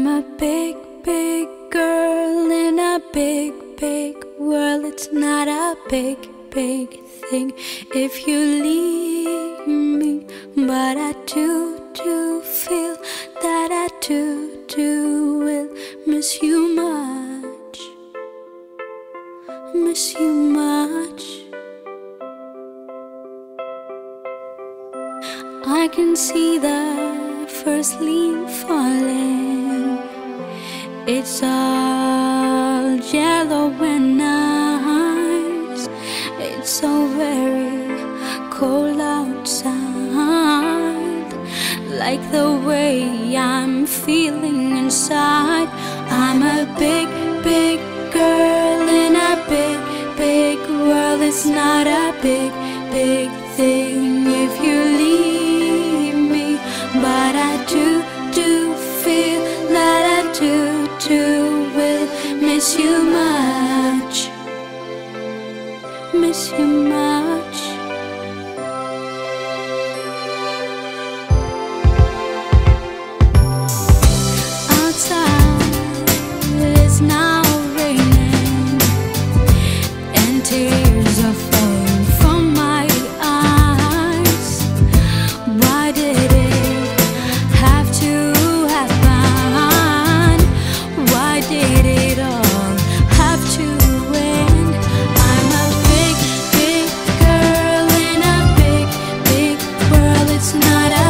I'm a big, big girl in a big, big world. It's not a big, big thing if you leave me. But I do, do feel that I do, do will miss you much. Miss you much. I can see the first leaf. It's all yellow and nice. It's so very cold outside. Like the way I'm feeling inside. I'm a big, big girl in a big, big world. It's not a big, big thing if you leave me. But I do, do feel that I do, do will miss you much. Miss you much. It's not a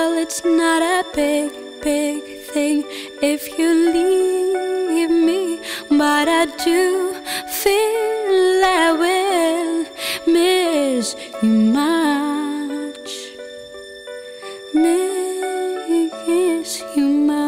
Girl, it's not a big, big thing if you leave me, but I do feel I will miss you much. Miss you much.